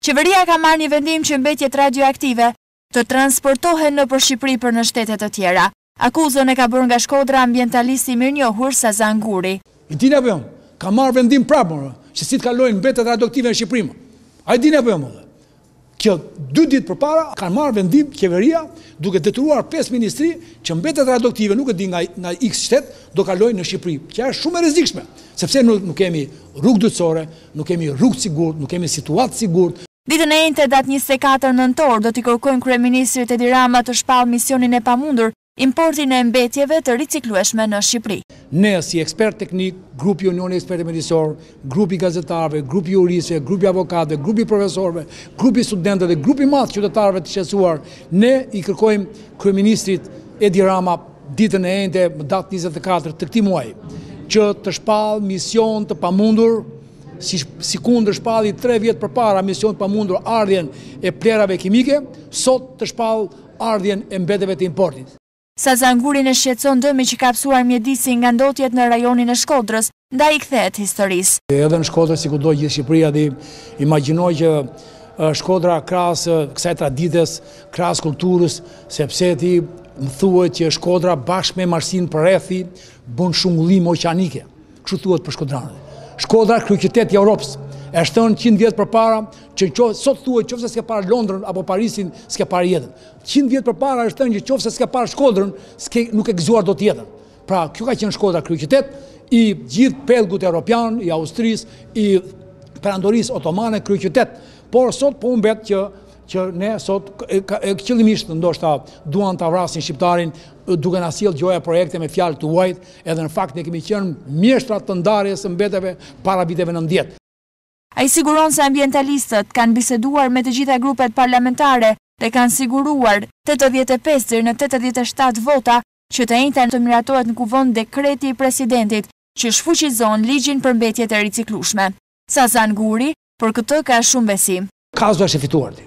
Qeveria ka marrë një vendim që mbetjet radioaktive të transportohen nëpër Shqipëri për në shtete të tjera. Akuzën e ka bërë nga Shkodra ambientalisti i mirënjohur, Sazan Guri. E dini apo jo? Ka marrë vendim prapë, mo, që si të kalojnë mbetjet radioaktive në Shqipëri, mo. A e dini apo jo, more? që dy ditë përpara kanë marrë vendim qeveria duke detyruar pesë ministri që mbetjet radioaktive nuk e di nga iks shtet do kalojnë në shqipëri që është shumë e rrezikshme sepse nuk kemi rrugë dytësore nuk kemi rrugë të sigurt nuk kemi situatë të sigurt Ditën e enjte, datë njëzet e katër nëntor, do t'i kërkojnë kryeministrit Edi Rama të shpallë misionin e pamundur importin e mbetjeve të riciklueshme në Shqipëri. Ne, si ekspertë teknikë, Grupi i Unionit të Ekspertëve Mjedisorë, Grupi i Gazetarëve, Grupi i Juristëve, Grupi i Avokatëve, Grupi i Profesorëve, Grupi i Studentëve dhe Grupi i madh i Qytetarëve të Shqetësuar, ne i kërkojmë Kryeministrit Edi Rama ditën e enjte, më datë njëzet e katër të këtij muaji, që të shpallë mision të pamundur, sikundër shpalli tre vjet përpara mision të pamundur ardhjen e plehrave kimike, sot të shpallë ardhjen e mbetjeve të importit. Sazan Gurin e shqetëson dëmi që ka pësuar mjedisi nga ndotjet në rajonin e Shkodrës, ndaj i kthehet historisë. Edhe në Shkodër, si kudo gjithë Shqipëria, ti imagjino që Shkodra krahas kësaj traditës, krahas kulturës, sepse të më thuhet që Shkodra bashkë me malësinë përreth i bën shungullime oqeanike. Kështu thuhet për shkodranët. Shkodra, kryeqytet i Europës, është thënë 100 vjet përpara që qo, sot thuhet qoftë se s'ke parë Londrën apo Parisin, s'ke parë jetën. 100 vjet përpara është thënë që qoftë se s'ke parë Shkodrën, s'ke nuk e ke gëzuar dot jetën. Pra, kjo ka qenë Shkodra kryeqytet i gjithë pellgut europian, i Austrisë, i Perandorisë Otomane kryeqytet. Por sot po humbet që që ne sot qëllimisht ndoshta duan ta vrasin shqiptarin duke na sjellë gjoja projekte me fjalë të huajt, edhe në fakt ne kemi qenë mjeshtra të ndarjes së mbetjeve para viteve nëntëdhjetë. Ai siguron se ambientalistët kanë biseduar me të gjitha grupet parlamentare dhe kanë siguruar tetëdhjetë e pesë deri në tetëdhjetë e shtatë vota që të enjten të miratohet në Kuvend dekreti i presidentit që shfuqizon ligjin për mbetjet e riciklueshme. Sazan Guri, Për këtë ka shumë besim. Kauza është e fituar, di.